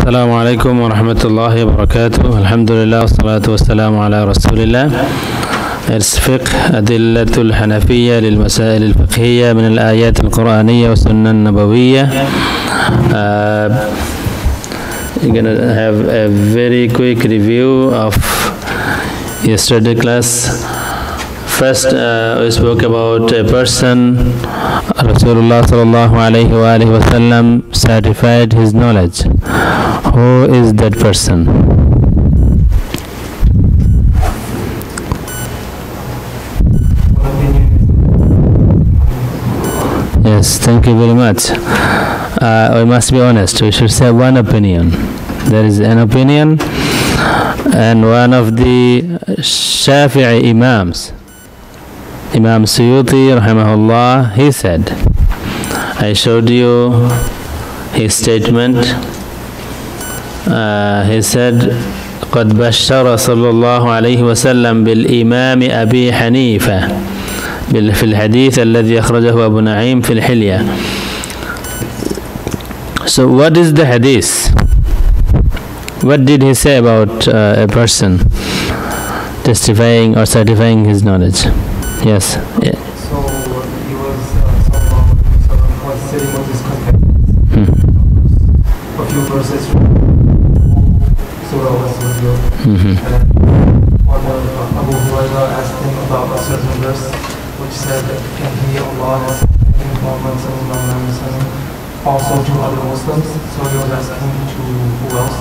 السلام عليكم ورحمة الله وبركاته الحمد لله والصلاة والسلام على رسول الله درس أدلة الحنفية للمسائل الفقهية من الآيات القرآنية والسنة النبوية uh, You're gonna have a very quick review of yesterday class First, uh, we spoke about a person, Rasulullah sallallahu alayhi wa sallam certified his knowledge. Who is that person? Yes, thank you very much. Uh, we must be honest, we should say one opinion. There is an opinion, and one of the Shafi'i Imams, Imam Suyuti rahimahullah, he said, I showed you his statement. Uh, he said, قد بشر صلى الله عليه وسلم بالإمام أبي حنيفة في الحديث الذي أخرجه أبو نعيم في الحلية So what is the hadith? What did he say about uh, a person testifying or certifying his knowledge? Yes. Yeah. Mhm. And one of Abu Hurairah asked him about a certain verse which said, Can he, Allah has sallallahu alaihi wasallam also to other Muslims? So he was asking to who else?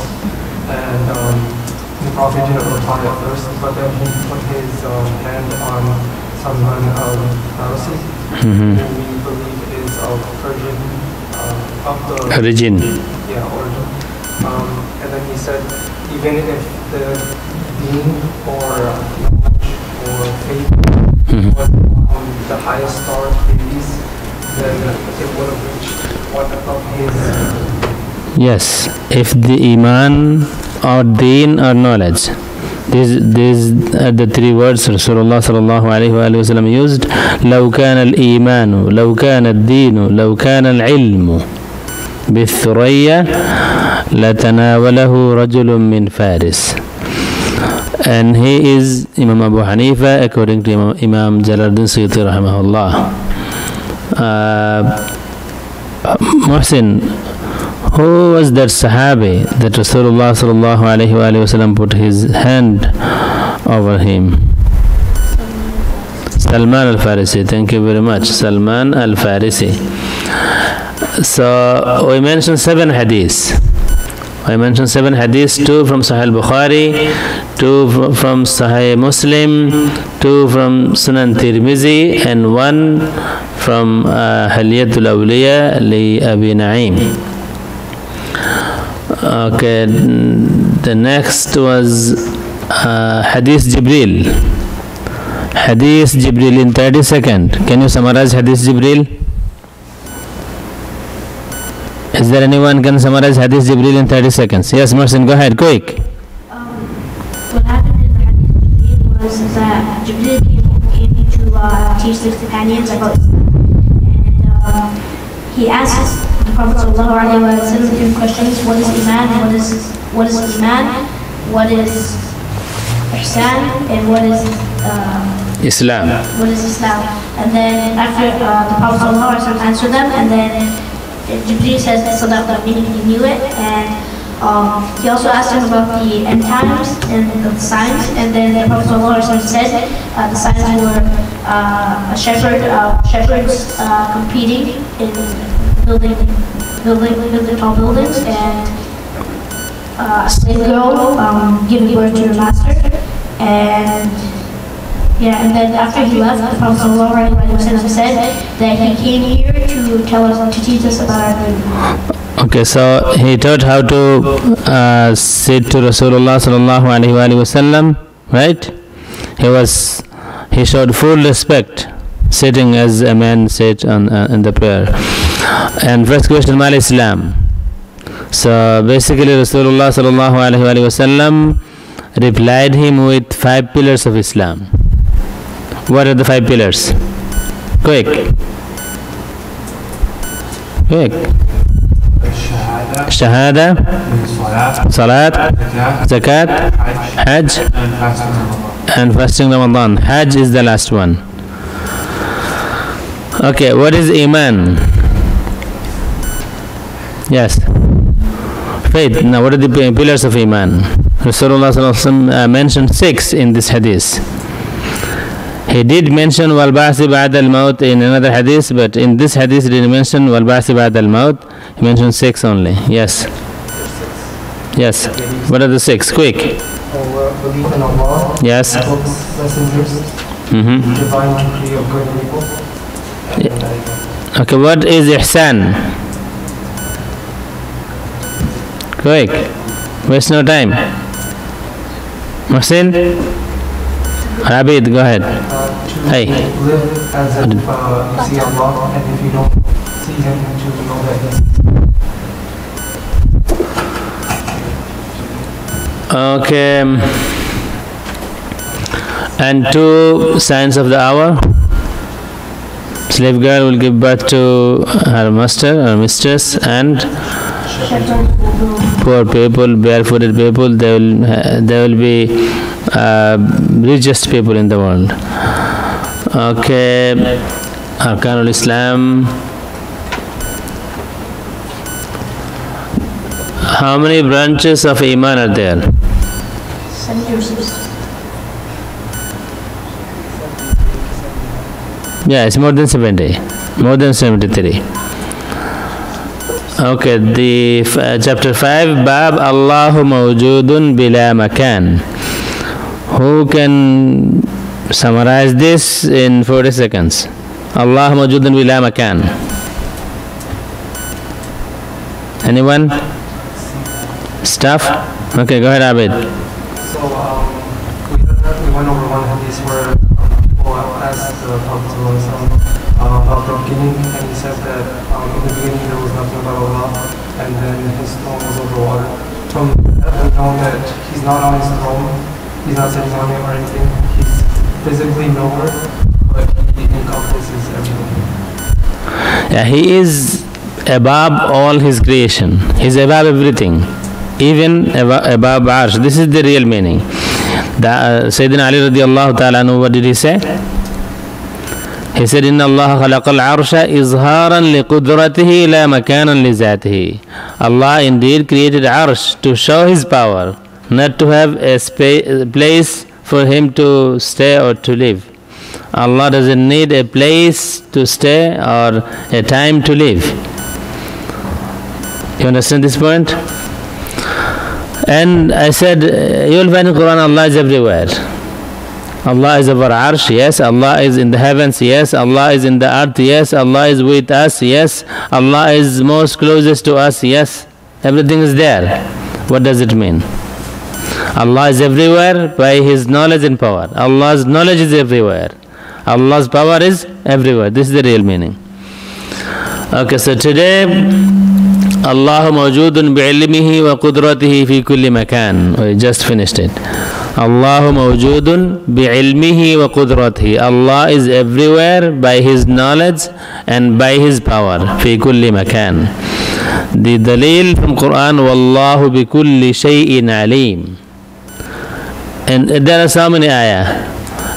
And um, the Prophet didn't reply at first, but then he put his um, hand on Salman al-Farsi, Mhm. who we believe is of Persian, uh, of the Origin. yeah, origin. Um, and then he said, even if the deen or uh, knowledge or faith Mhm. was on the highest star of Hades, then it would have reached one of his. Yes, if the iman or deen or knowledge. These, these are the three words Rasulullah sallallahu alayhi wa sallam used. لو كان الإيمان لو كان الدين لو كان العلم بالثريا لتناوله رجل من فارس and he is Imam Abu Hanifa according to Imam, Imam Jalaluddin Suyuti rahimahullah uh, Muhsin who was that Sahabi that Rasulullah sallallahu alihi wasallam put his hand over him? Salman al Farisi. Thank you very much. Salman al Farisi. So we mentioned seven hadiths. I mentioned seven hadiths, two from Sahih Bukhari, two from Sahih Muslim, two from Sunan Tirmizi, and one from uh, Haliyatul Awliya li Abi Na'im. Okay, the next was uh, Hadith Jibril. Hadith Jibril in 30 seconds. Can you summarize Hadith Jibril? Is there anyone can summarize Hadith Jibril in 30 seconds? Yes, Muhsin, go ahead, quick. Um, what happened in the hadith Jibreel was that Jibreel came, came to uh, teach the companions about Islam. And uh, he asked the Prophet ﷺ three questions. What is Iman? What is, what is Iman? What is Ihsan? And what is, uh, Islam. what is Islam? And then after uh, the Prophet ﷺ answered them, and then Jibreel says Sadaqah, meaning he knew it, and um, he also asked him about the end times and the signs, and then the Prophet ﷺ said uh, the signs were uh, a shepherd, uh, shepherds uh, competing in building, building, building tall buildings, and uh, a slave girl um, giving birth to her master, and yeah, and then after he left, the Prophet ﷺ said that he came here to tell us, to teach us about our religion. Okay, so he taught how to uh, sit to Rasulullah sallallahu alaihi wasallam, right? He was, he showed full respect sitting as a man sat on, uh, in the prayer. And first question, al islam So basically, Rasulullah sallallahu alaihi wasallam replied him with five pillars of Islam. What are the five pillars? Quick. Quick. Shahada, Salat, Zakat, Hajj, and fasting Ramadan. Hajj is the last one. Okay, what is Iman? Yes. Faith. Now, what are the pillars of Iman? Rasulullah uh, mentioned six in this hadith. He did mention wal ba'si al maut in another hadith, but in this hadith he didn't mention wal ba'si al maut. He mentioned six only. Yes. Yes. What are the six? Quick. Belief in Allah, Yes. messengers, Mm-hmm. divine decree of good and evil. Yeah. Okay, what is ihsan? Quick, waste no time. Muhsin? Abid, go ahead. uh, Hey. live as if uh, you see Allah, and if you don't see Him, to know that He Okay. And two signs of the hour. Slave girl will give birth to her master or mistress, and poor people, barefooted people, they will they will be uh, richest people in the world. Okay, Arkanul Islam. How many branches of Iman are there? Yeah, it's more than 70. More than 73. Okay, the uh, chapter 5, Bab Allahu mawjudun bila makan. Who can summarize this in 40 seconds? Allah mawjudun bila makan. Anyone? Stuff? Okay, go ahead, Abid. So um, we, we went over one hadith where um, people asked the Prophet ﷺ, uh, about the beginning, and he said that um, in the beginning there was nothing but Allah, and then his water. From that we know that he's not on his throne, he's not sitting on it or anything, he's physically nowhere, but he encompasses everything. Yeah, he is above all his creation. He's above everything, even above, above Arsh. This is the real meaning. The, uh, Sayyidina Ali radiallahu ta'ala what did he say? He said, Inna Allah khalaqal arsha izharan li qudratihi la makanan li zatihi. Allah indeed created arsh to show his power, not to have a spa- place for him to stay or to live. Allah doesn't need a place to stay or a time to live. You understand this point? And I said, you'll find Quran, Allah is everywhere. Allah is over arsh, yes. Allah is in the heavens, yes. Allah is in the earth, yes. Allah is with us, yes. Allah is most closest to us, yes. Everything is there. What does it mean? Allah is everywhere by His knowledge and power. Allah's knowledge is everywhere. Allah's power is everywhere. This is the real meaning. Okay, so today Allah bi'ilmihi wa qudratihi fi kulli makan. We just finished it. Allah mawjudun bi'ilmihi wa qudratihi. Allah is everywhere by His knowledge and by His power. Fi kulli makan. The dalil from Quran, bi kulli shay'in alim. And there are so many ayah.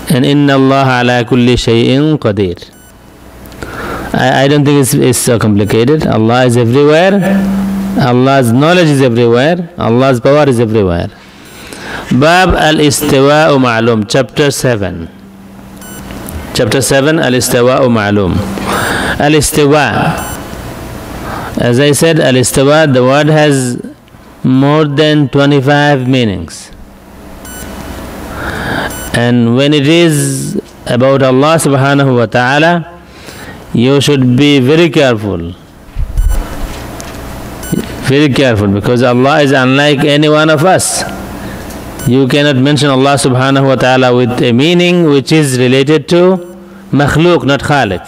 And inna Allah ala kulli shay'in qadir. I, I don't think it's, it's so complicated. Allah is everywhere. Allah's knowledge is everywhere. Allah's power is everywhere. Bab al istiwa'u ma'lum, chapter 7. Chapter 7, al istiwa'u ma'lum. Al istiwa. As I said, al istiwa, the word has more than 25 meanings. And when it is about Allah subhanahu wa ta'ala, you should be very careful. Very careful because Allah is unlike any one of us. You cannot mention Allah subhanahu wa ta'ala with a meaning which is related to makhluk, not khaliq.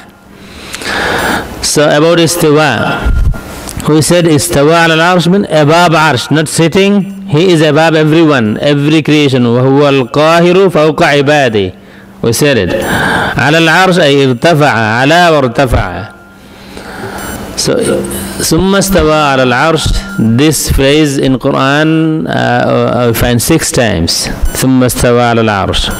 So about istiwa. Who said istawa al arsh mean above arsh, not sitting. He is above everyone, every creation. وهو القاهر فوق عباده. We said it. على العرش أي ارتفع على وارتفع. ثم استوى على العرش this phrase in Quran uh, we find six times ثم استوى على العرش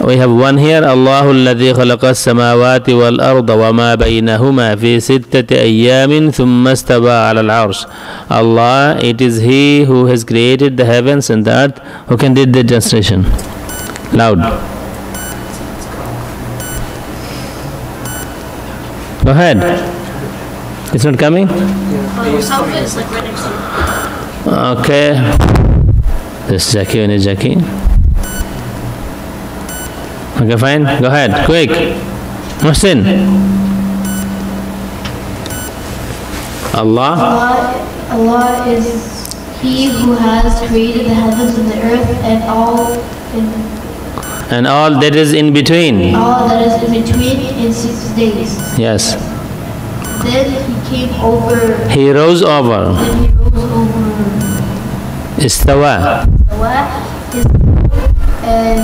we have one here الله الذي خلق السماوات والأرض وما بينهما في ستة أيام ثم استوى على العرش Allah it is He who has created the heavens and the earth who can read the translation loud go ahead it's not coming South is like right next to you. Okay. This is Jackie, is Jackie? Okay, fine. Go ahead. Quick. Muhsin. Allah. Allah, Allah is He who has created the heavens and the earth and all in, And all that is in between. all that is in between in six days. Yes. Then He came over. He rose over. Then He rose over Istawa. and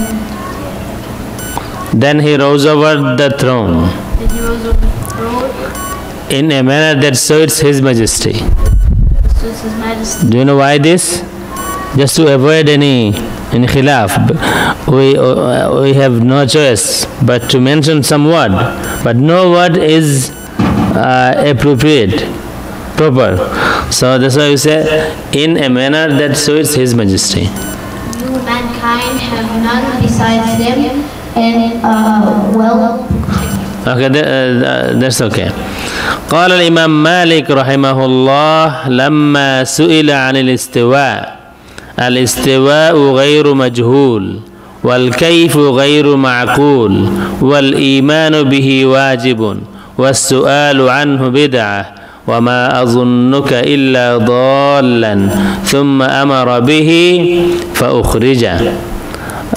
Then he rose over the throne then He rose over the throne. in a manner that suits his majesty. His Majesty. Do you know why this? Just to avoid any any khilaf. We uh, we have no choice but to mention some word, but no word is uh, appropriate, proper. So that's why we say in a manner that suits His Majesty. You mankind have none besides Him, and uh, well Okay, tha- uh, that's okay. قال الإمام مالك رحمه الله لما سئل عن الاستواء الاستواء غير مجهول والكيف غير معقول والإيمان به واجب والسؤال عنه بدعة وما أظنك إلا ضالا ثم أمر به فأخرج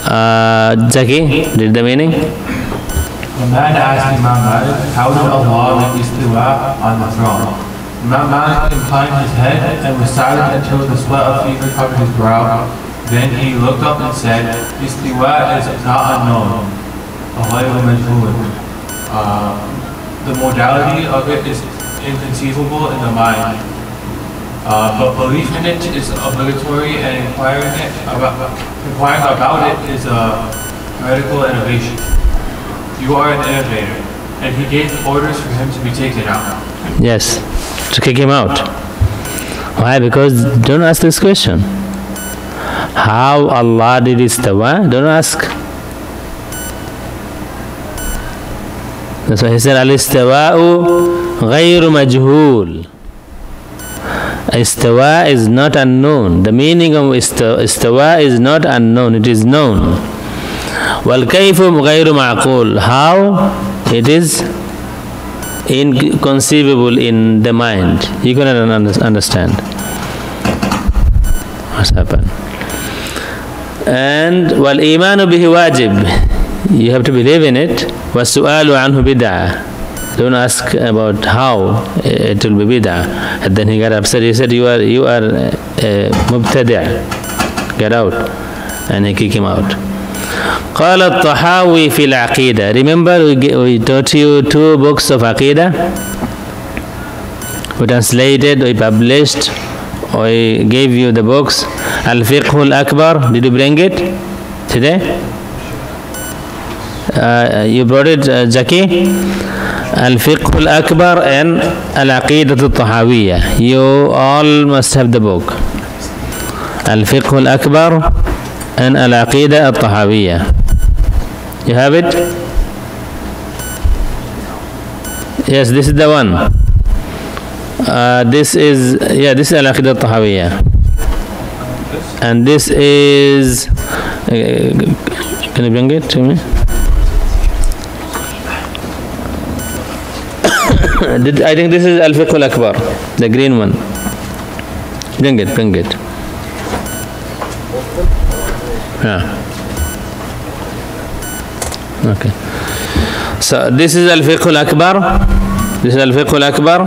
uh, Jackie, read the meaning? Man asked Imam Malik, how did Allah make istiwa on the throne? Imam Malik inclined his head and was silent until the sweat of fever covered his brow. Then he looked up and said, Istiwa is not unknown. غير مجهول. Uh, the modality of it is inconceivable in the mind. Uh, but belief in it is obligatory and inquiring, it about, inquiring about it is a medical innovation. You are an innovator. And he gave orders for him to be taken out. Yes, to kick him out. Why? Because don't ask this question. How Allah did istawa? Don't ask. That's why he said al-istawa'u ghayru majhul. Istawa is not unknown. The meaning of istawa, istawa is not unknown, it is known. وَالْكَيْفُ غَيْرُ مَعْقُولٍ How? It is inconceivable in the mind. You cannot un- understand what's happened. And وَالْإِيمَانُ بِهِ wajib. You have to believe in it. وَالسُؤَالُ عَنْهُ بِدْعَةً Don't ask about how it will be bid'ah. And then he got upset. He said, "You are you are uh, mubtadi'. Get out." And he kicked him out. قال الطحاوي في العقيدة Remember we, we taught you two books of Aqidah We translated, we published We gave you the books Al-Fiqh al-Akbar Did you bring it today? Uh, you brought it, uh, Jackie? Al-Fiqh al-Akbar and Al-Aqidah al-Tahawiyya You all must have the book Al-Fiqh al-Akbar and Al-Aqidah al-Tahawiyya You have it? Yes, this is the one. Uh, this is, yeah, this is Al-Aqidah al-Tahawiyya. And this is, uh, can you bring it to me? I think this is Al-Fiqh al-Akbar, the green one. Bring it, bring it. Yeah. Okay. So this is Al-Fiqh al-Akbar, this is Al-Fiqh al-Akbar,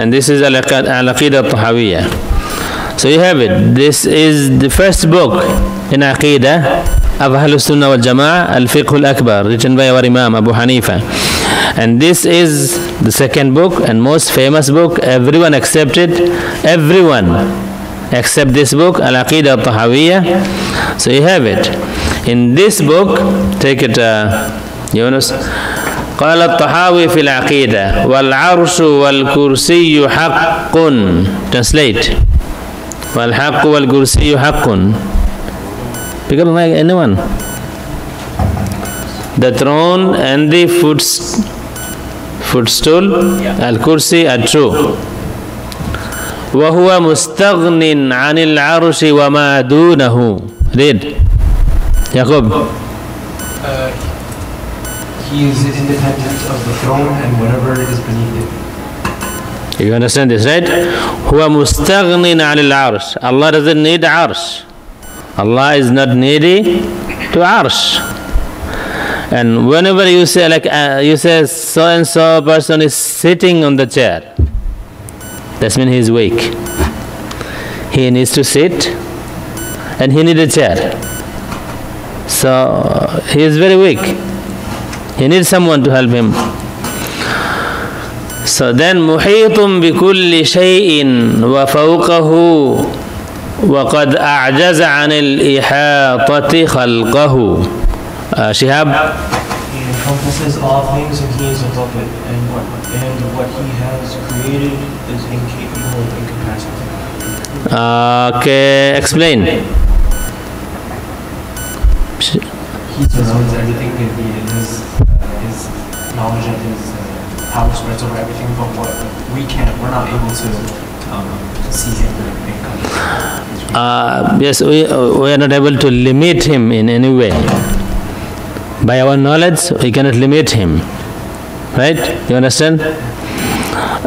and this is Al-Aqid- Al-Aqidah al-Tahawiyya. So you have it. This is the first book in Aqidah of Ahlul Sunnah wal Jama'ah, Al-Fiqh al-Akbar, written by our Imam Abu Hanifa. And this is the second book and most famous book. Everyone accepted. Everyone except this book, Al Aqidah Al Tahawiyah. So you have it. In this book, take it, uh, Yunus. قال الطحاوي في العقيدة والعرش والكرسي حق translate والحق والكرسي حق pick up mic anyone the throne and the footstool footstool are true وهو مستغن عن العرش وما دونه read يعقوب Uh, he is independent of the throne and whatever is beneath it. You understand this, right? هو مستغن عن العرش. Allah doesn't need arsh. Allah is not needy to arsh. And whenever you say like uh, you say so and so person is sitting on the chair, that means he is weak. He needs to sit, and he needs a chair. So he is very weak. He needs someone to help him. So then محيط بكل شيء وفوقه وقد أعجز عن الإحاطة خلقه uh, Shihab? He encompasses all things and he is above it, and what, and what he has created is incapable of incapacity. Okay, explain. He surrounds everything and his uh, his knowledge and his uh, power spreads over everything, but what we can't, we're not able to um, see him uh, yes, we, uh, we are not able to limit him in any way by our knowledge we cannot limit him. Right? You understand?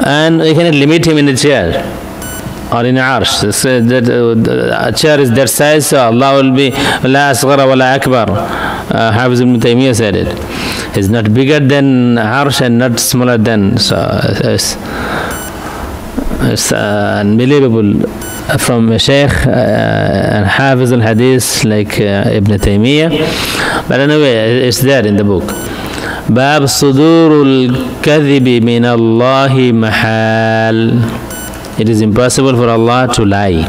And we cannot limit him in the chair or in arsh. Uh, uh, the uh, chair is that size so Allah will be la asghara wa la akbar. Uh, Hafiz ibn Taymiyyah said it's not bigger than arsh and not smaller than so uh, it's, it's uh, unbelievable from a Sheikh uh, and Hafiz al Hadith like uh, Ibn Taymiyyah. But anyway, it's there in the book. باب صدور الكذب من الله محال It is impossible for Allah to lie.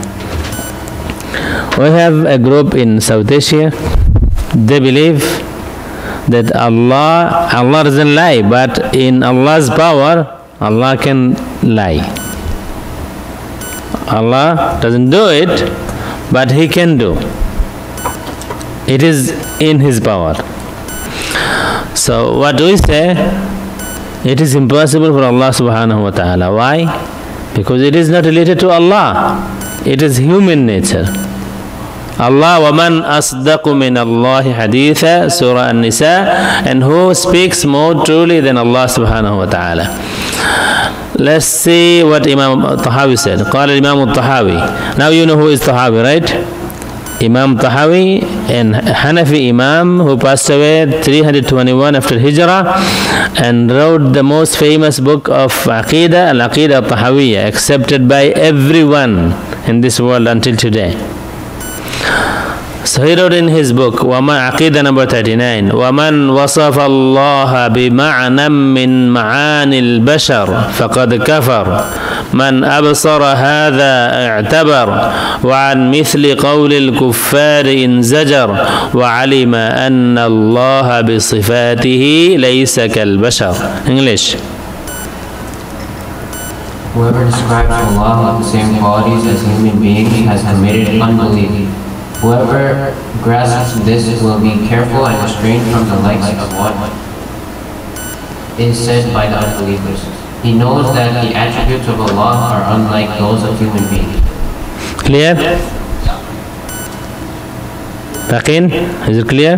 We have a group in South Asia. They believe that Allah Allah doesn't lie, but in Allah's power, Allah can lie. Allah doesn't do it, but He can do. It is in His power. So, what do we say? It is impossible for Allah subhanahu wa ta'ala. Why? Because it is not related to Allah, it is human nature. Allah waman asdaqu min Allah haditha surah an-nisa and who speaks more truly than Allah subhanahu wa ta'ala Let's see what Imam Tahawi said. Qala Imam Tahawi. Now you know who is Tahawi, right? Imam Tahawi and Hanafi Imam who passed away 321 after Hijrah and wrote the most famous book of Aqidah, Al-Aqidah Tahawiyya, accepted by everyone in this world until today. So he wrote in his book, وما عقيدة number 39 ومن وصف الله بمعنى من معاني البشر فقد كفر من أبصر هذا اعتبر وعن مثل قول الكفار انزجر وعلم أن الله بصفاته ليس كالبشر English Whoever describes Allah with the same qualities as human beings has committed unbelief. Whoever grasps this will be careful and restrained from the likes of what is said by the unbelievers. He knows that the attributes of Allah are unlike those of human beings. Clear? Taqin, is it clear?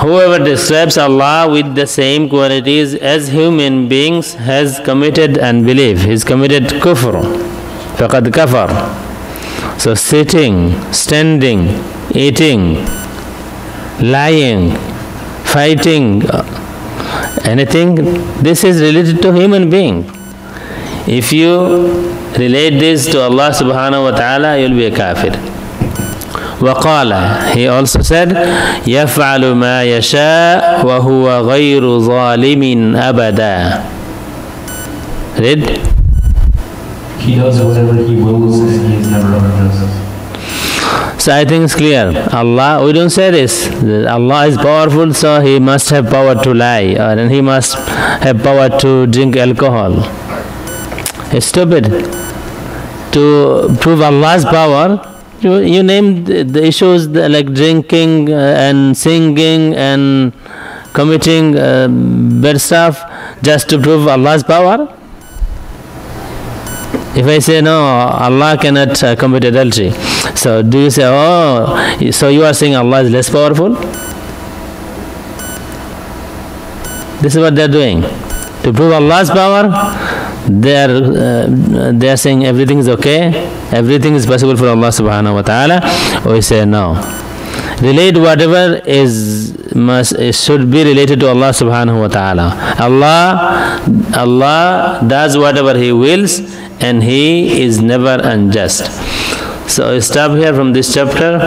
Whoever describes Allah with the same qualities as human beings has committed unbelief. He's committed kufr. فقد kafar. So sitting, standing, eating, lying, fighting, uh, anything, this is related to human being. If you relate this to Allah subhanahu wa ta'ala, you'll be a kafir. وقال he also said يفعل ما يشاء وهو غير ظالم أبدا Read. he does whatever he wills and he is never unjust. So I think it's clear. Allah, we don't say this. Allah is powerful, so He must have power to lie, or and He must have power to drink alcohol. It's stupid. To prove Allah's power, you, you name the, the issues like drinking uh, and singing and committing uh, bad stuff just to prove Allah's power. If I say no, Allah cannot uh, commit adultery. So do you say, oh, so you are saying Allah is less powerful? This is what they are doing. To prove Allah's power, they are uh, they are saying everything is okay, everything is possible for Allah subhanahu wa ta'ala. We say no. Relate whatever is must should be related to Allah subhanahu wa ta'ala. Allah Allah does whatever He wills and He is never unjust. So I stop here from this chapter.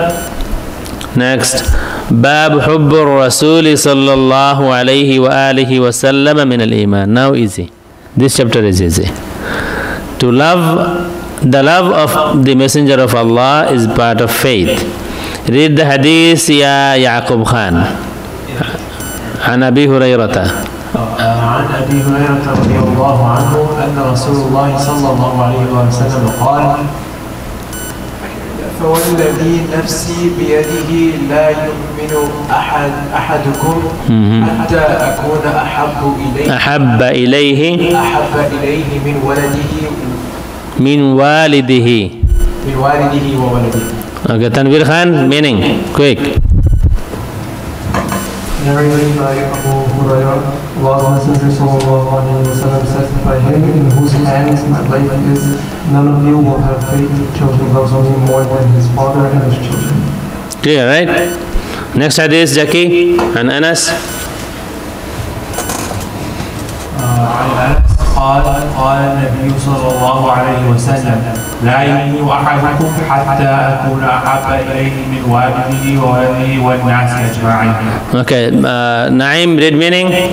Next. باب حب الرسول صلى الله عليه وآله وسلم من الإيمان. Now easy. This chapter is easy. To love, the love of the Messenger of Allah is part of faith. Read the hadith يا يعقوب خان عن أبي هريرة عن ابي هريره رضي الله عنه ان رسول الله صلى الله عليه وسلم قال فوالذي نفسي بيده لا يؤمن أحد أحدكم. حتى أكون أحب إليه أحب إليه أحب إليه من ولده من والده من والده وولده Okay, Tanvir Khan, meaning, quick. Narrated by Abu Hurairah was Messenger said, By him in whose hands my life is, none of you will have faith children loves only more than his father and his children. Clear, right? Next hadith, Jackie and Anas. Uh, قال قال النبي صلى الله عليه وسلم لا يؤمن احدكم حتى اكون احب اليه من والده وولده والناس اجمعين. Okay, uh, Naim, read meaning. Uh,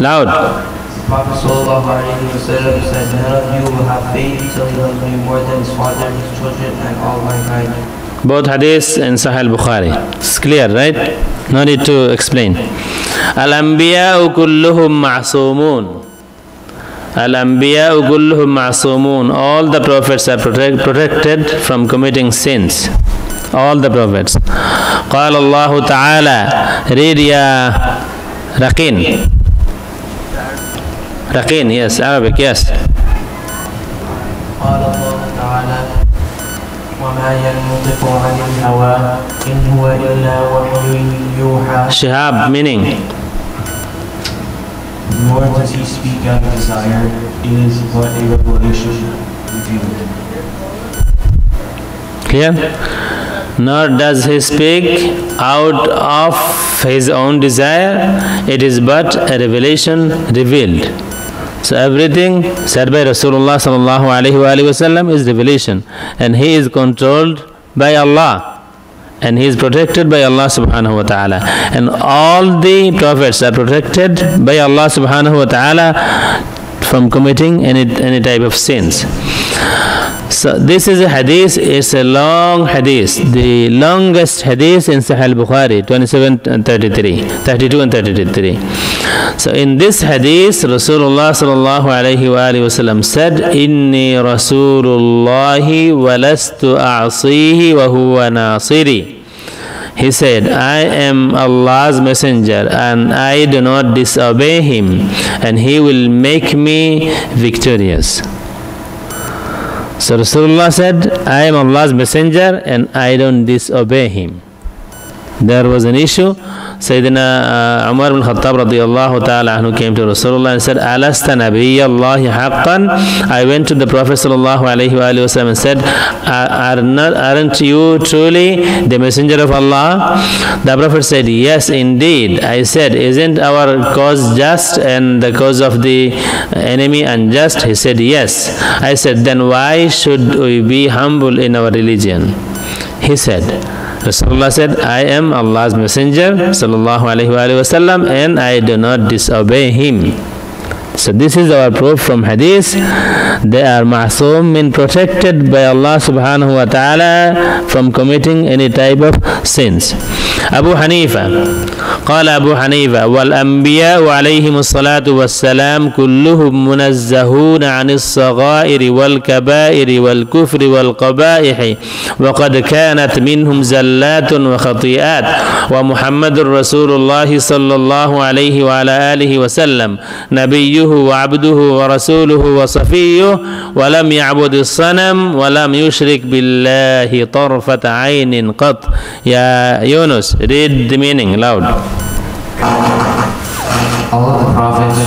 Loud. Prophet sallallahu alayhi wa sallam said, None of you will have faith till he loves me more than his father, his children, and all mankind. Both hadiths in Sahih Bukhari. It's clear, right? No need to explain. Al-Anbiya'u kulluhum ma'sumun. Al-Anbiya'u kulluhum ma'sumun. All the prophets are protect, protected from committing sins. All the prophets. قال الله تعالى read يا رقين رقين yes Arabic yes وما ينطق عن الهوى إن هو إلا وحي يوحى Shihab meaning Nor does he speak out of desire, it is but a revelation revealed. Clear? Nor does he speak out of his own desire, it is but a revelation revealed. So everything said by Rasulullah sallallahu alaihi wasallam is revelation, and he is controlled by Allah, and he is protected by Allah subhanahu wa taala, and all the prophets are protected by Allah subhanahu wa taala from committing any any type of sins. So this is a hadith, it's a long hadith, the longest hadith in Sahih Bukhari, 27 and 33, 32 and 33. So in this hadith, Rasulullah sallallahu alihi wasallam said, Inni Rasulullahi walastu a'sihi wa huwa nasiri. He said, I am Allah's messenger and I do not disobey him and he will make me victorious. So Rasulullah said, I am Allah's messenger and I don't disobey him. There was an issue. Sayyidina uh, Umar bin Khattab ta'ala anhu came to Rasulullah and said, Alasta haqqan. I went to the Prophet sallallahu alayhi wa wasallam and said, are, are not, aren't you truly the messenger of Allah? The Prophet said, Yes, indeed. I said, Isn't our cause just and the cause of the enemy unjust? He said, Yes. I said, Then why should we be humble in our religion? He said, Rasulullah said, I am Allah's messenger, sallallahu alaihi wasallam, and I do not disobey him. So this is our proof from hadith. They are ma'soom, mean protected by Allah subhanahu wa ta'ala from committing any type of sins. Abu Hanifa. قال أبو حنيفة والأنبياء عليهم الصلاة والسلام كلهم منزهون عن الصغائر والكبائر والكفر والقبائح وقد كانت منهم زلات وخطيئات ومحمد رسول الله صلى الله عليه وعلى آله وسلم نبيه وعبده ورسوله وصفيه ولم يعبد الصنم ولم يشرك بالله طرفة عين قط يا يونس read the meaning loud All the prophets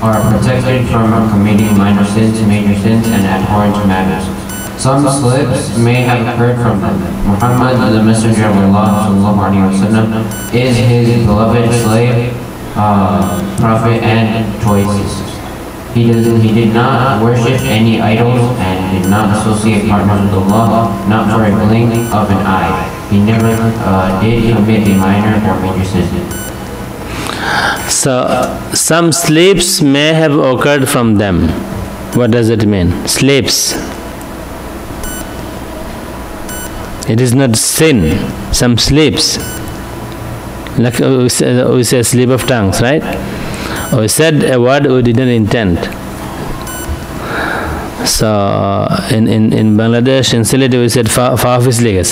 are protected from committing minor sins, major sins, and abhorrent matters. Some slips may have occurred from them. Muhammad, the Messenger of Allah is his beloved slave, uh, prophet, and choices. He, does, he did not worship any idols and did not associate partners with Allah, not for a blink of an eye. He never uh, did commit a minor or major sin. So, some sleeps may have occurred from them. What does it mean? Sleeps. It is not sin. Some sleeps. Like uh, we say, we say slip of tongues, right? We said a word we didn't intend. So in, in, in Bangladesh, in Sylhet, we said ফাফিস the year,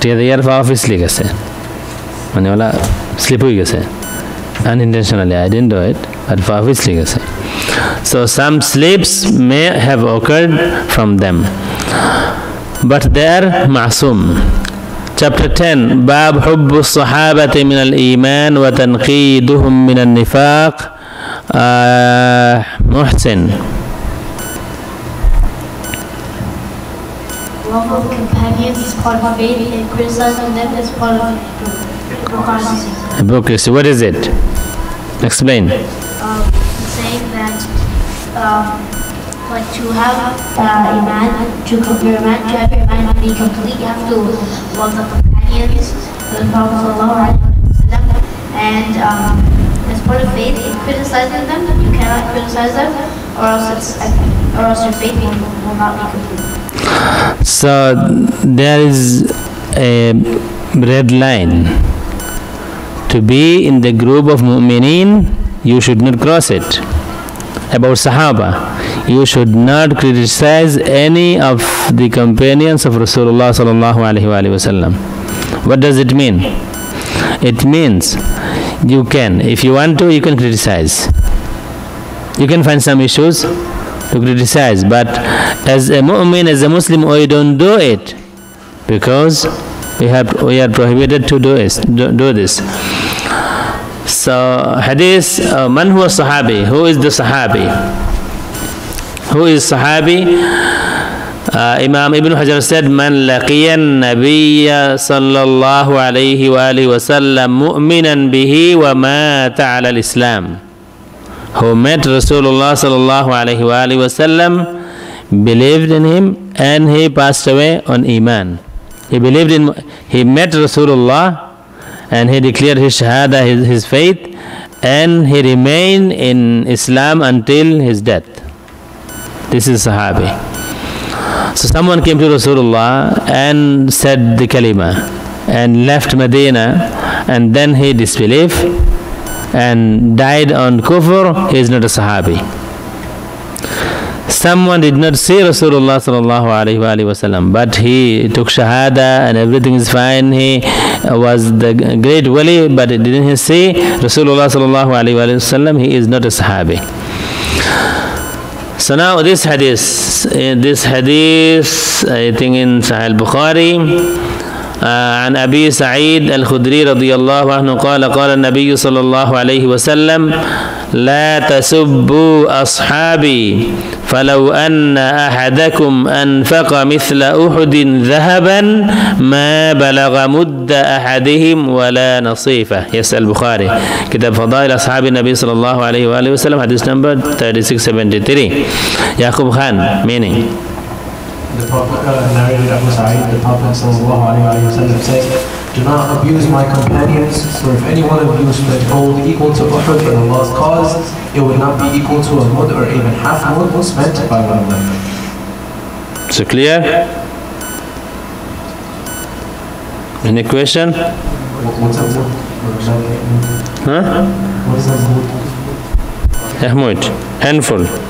টিয়াতে ইয়ার ফাফিস I মানে ওলা slip, you say. unintentionally I didn't do it but ফাফিস লেগেছে so some slips may have occurred from them but they are masum. Chapter 10 باب حب الصحابة من الإيمان وتنقيدهم من النفاق آه محسن Love of companions is part of faith, and criticizing them is part of hypocrisy. hypocrisy what is it explain Um, saying that, um, like to have uh, iman, to com- your iman, to have your iman be complete, you have to love the companions, the Prophet and um, as part of faith, in criticizing them, you cannot criticize them, or else it's, or else your faith will, will not be complete. So there is a red line. To be in the group of mu'mineen, you should not cross it. About Sahaba, you should not criticize any of the companions of Rasulullah sallallahu alaihi wasallam. What does it mean? It means you can, if you want to, you can criticize. You can find some issues to criticize, but as a mu'min, as a Muslim, we don't do it because we have we are prohibited to do this. Do, this. So hadith, uh, man huwa sahabi? Who is the sahabi? Who is sahabi? Uh, Imam Ibn Hajar said, "Man laqiya an-nabiyya sallallahu alayhi wa alihi wa sallam mu'minan bihi wa mata ala al-Islam." Who met Rasulullah sallallahu alayhi wa believed in him, and he passed away on iman. He believed in, he met Rasulullah, and he declared his shahada, his, his faith, and he remained in Islam until his death. This is Sahabi. So someone came to Rasulullah and said the kalima and left Medina and then he disbelieved and died on kufr, he is not a Sahabi. Someone did not see Rasulullah sallallahu alaihi wasallam, but he took shahada and everything is fine. He was the great wali, but didn't he see Rasulullah sallallahu alaihi wasallam? He is not a Sahabi. So now this hadith, uh, this hadith, I think in Sahih Bukhari. آه عن أبي سعيد الخدري رضي الله عنه قال قال النبي صلى الله عليه وسلم لا تسبوا أصحابي فلو أن أحدكم أنفق مثل أحد ذهبا ما بلغ مد أحدهم ولا نصيفة. يسأل البخاري. كتاب فضائل أصحاب النبي صلى الله عليه وآله وسلم. حديث number 3673 يعقوب خان meaning The Prophet narrated Abu Sa'id, the Prophet sallallahu alayhi wa sallam said, Do not abuse my companions, for if any one of you spent gold equal to Uhud in Allah's cause, it would not be equal to a mud or even half a mud spent by one of them. So clear? Any question? What's a mud? Huh? What is a mud? Ahmad, handful.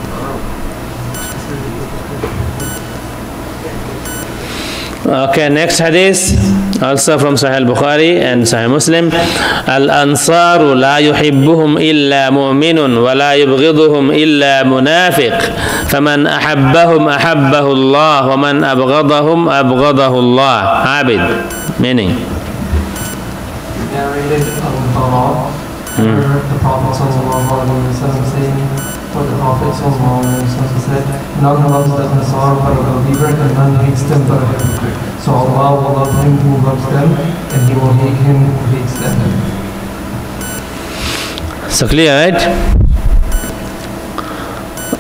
Okay, next hadith, also from Sahih Bukhari and Sahih Muslim. Al-Ansaru la yuhibbuhum illa mu'minun wa la yubghiduhum illa munafiq. فمن أحبهم أحبه الله ومن أبغضهم أبغضه الله. Abid, meaning. narrated Abu Talha, heard the Prophet saying, Prophet sallallahu alaihi wasallam said, loves the Nasar but a believer and none hates them but. So Allah will love him who loves them and he will hate him who hates them. So clear, right?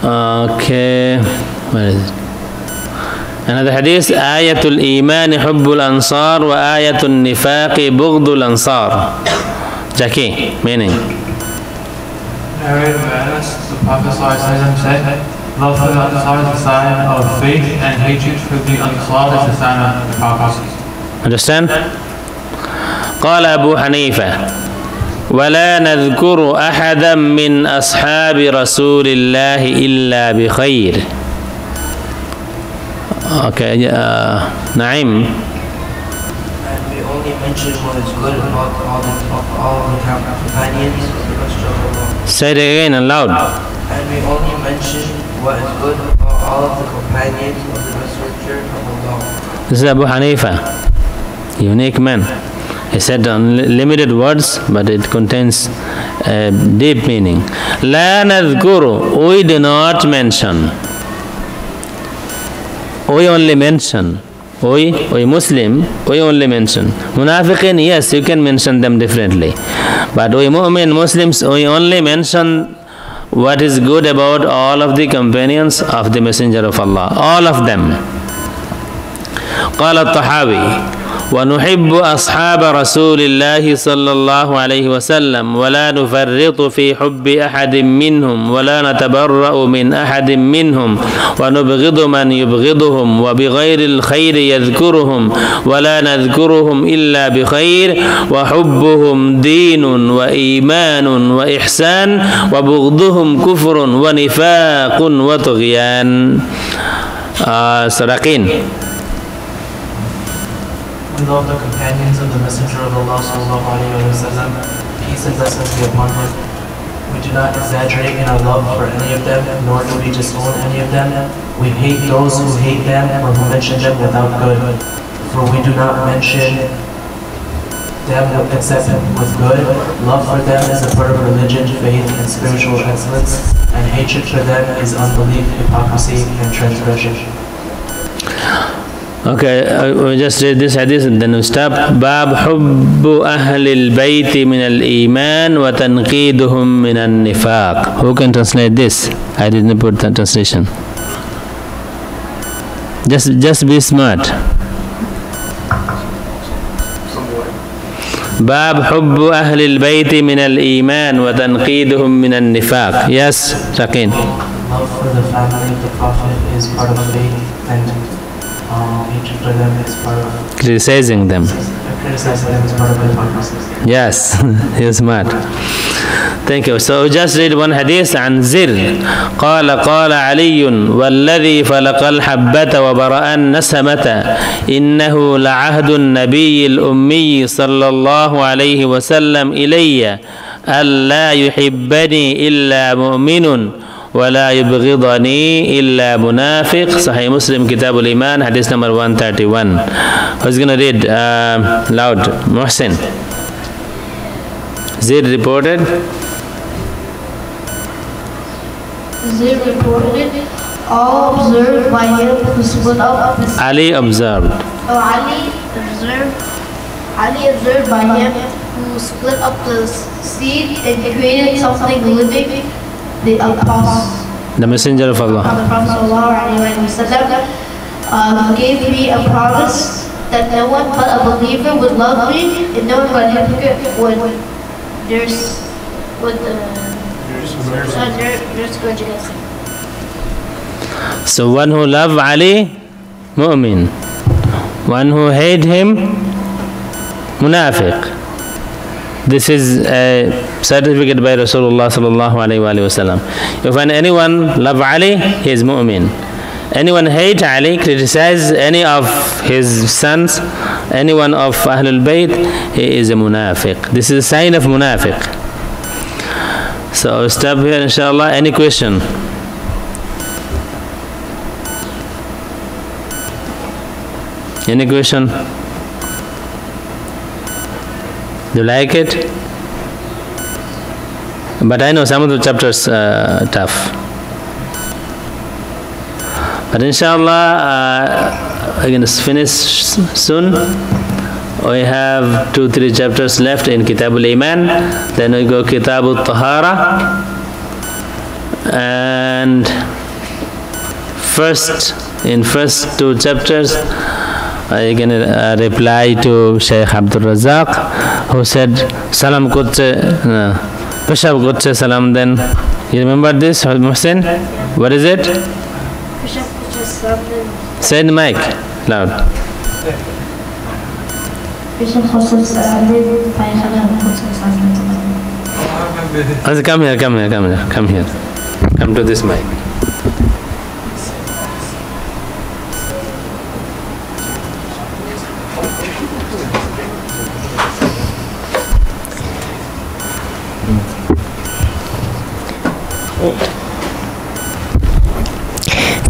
Okay, where is it? Another hadith, آية الإيمان حب الأنصار وآية النفاق بغض الأنصار. Jackie, meaning. The ﷺ said, Love for the is a sign of faith and hatred for the is a sign of hypocrisy. Understand? قال أبو حنيفة ولا نذكر أحدا من أصحاب رسول الله إلا بخير Okay, uh, we only mentions what is good and all, all, the, all the companions of the Messenger of Allah. Say it again and loud. And we only mention what is good of all of the companions of the Messenger of Allah. This is Abu Hanifa, unique man. He said limited words, but it contains a deep meaning. La nadhkuru, we do not mention. We only mention. We, we Muslim, we only mention. Munafiqin, yes, you can mention them differently. But we Mu'min Muslims, we only mention what is good about all of the companions of the Messenger of Allah. All of them. قال الطحاوي ونحب أصحاب رسول الله صلى الله عليه وسلم ولا نفرط في حب أحد منهم ولا نتبرأ من أحد منهم ونبغض من يبغضهم وبغير الخير يذكرهم ولا نذكرهم إلا بخير وحبهم دين وإيمان وإحسان وبغضهم كفر ونفاق وطغيان. آه صدقين. We love the companions of the Messenger of Allah sallam, peace and blessings be upon him. We do not exaggerate in our love for any of them, nor do we disown any of them. We hate those who hate them or who mention them without good. For we do not mention them except with good. Love for them is a part of religion, faith, and spiritual excellence, and hatred for them is unbelief, hypocrisy, and transgression. Okay, uh, we just read this hadith and then we stop. باب حب أهل البيت من الإيمان وتنقيدهم من النفاق. Who can translate this? I didn't put the translation. Just, just be smart. باب حب أهل البيت من الإيمان وتنقيدهم من النفاق. Yes, Shaqeen. Love for the family the Prophet is part of faith and um, Criticizing them. criticizing them is part. Yes, he's smart. Thank you. So just read one hadith عن زر قال قال علي والذي فلق الحبة وبرأ النسمة إنه لعهد النبي الأمي صلى الله عليه وسلم إلي ألا يحبني إلا مؤمن ولا يبغضني إلا منافق صحيح مسلم كتاب الإيمان حديث number 131 Who's gonna read uh, loud Mohsin Zid reported Zir reported, all observed by him who split up Ali observed Oh, Ali observed, Ali observed by him who split up the seed and created something living, the apostle, the messenger of Allah the Prophet sallallahu uh, gave me a promise that no one but a believer would love me, and no one but a hypocrite would nurse, would, uh, uh, nurse, nurse grudge against him. So one who love Ali, mu'min. One who hate him, munafiq. This is a certificate by Rasulullah sallallahu alaihi wasallam. If anyone love Ali, he is mu'min. Anyone hate Ali, criticize any of his sons, anyone of Ahlul Bayt, he is a munafiq. This is a sign of munafiq. So I'll stop here inshallah. Any question? Any question? Do you like it? But I know some of the chapters uh, tough. But inshallah, uh, we're going to finish soon. We have two, three chapters left in Kitabul Iman. Then we go Kitabul Tahara. And first, in first two chapters, এখানে reply to Sheikh Abdur Razzak who সালাম করছে পেশাব করছে সালাম দেন। You remember this Hossain what is it Sen mic loud আচ্ছা come here, come here, come here, come here. Come to this mic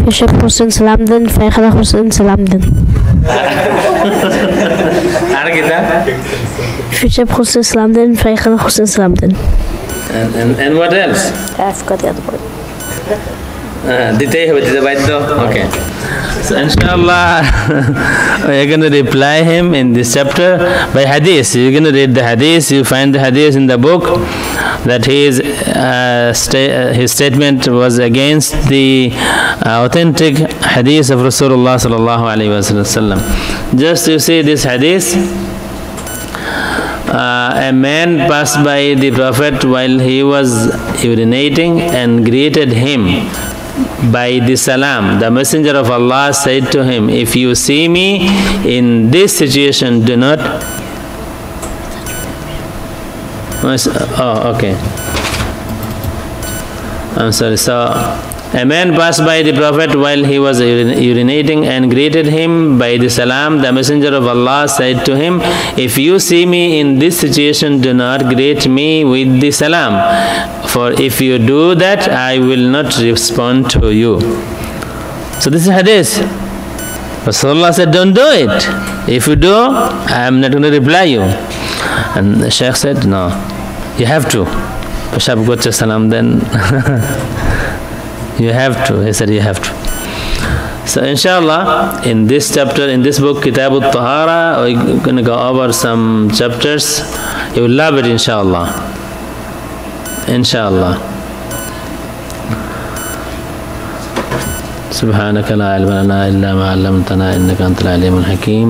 Bishop Hussein Salamdin, Faikhala Hussein Salamdin. আর কিতা Bishop Hussein Salamdin, Faikhala Hussein Salamdin. and, and, and what else I forgot the other word. Uh, দিতেই হবে দিতে বাধ্য ওকে So inshallah, we're going to reply him in this chapter by hadith. You're going to read the hadith. You find the hadith in the book that his uh, sta- uh, his statement was against the uh, authentic hadith of Rasulullah sallallahu alaihi wasallam. Just you see this hadith. Uh, a man passed by the Prophet while he was urinating and greeted him by the salam. The Messenger of Allah said to him, If you see me in this situation, do not. Oh, okay. I'm sorry. So, a man passed by the Prophet while he was urinating and greeted him by the salam. The Messenger of Allah said to him, If you see me in this situation, do not greet me with the salam. For if you do that, I will not respond to you. So, this is hadith. Rasulullah said, Don't do it. If you do, I am not going to reply you. And the Shaykh said, No, you have to. Peshab gocha salam then. you have to. He said, You have to. So, inshallah, in this chapter, in this book, Kitab al Tahara, we're going to go over some chapters. You will love it, inshallah. Inshallah. سبحانك لا علم لنا إلا ما علمتنا إنك أنت العليم الحكيم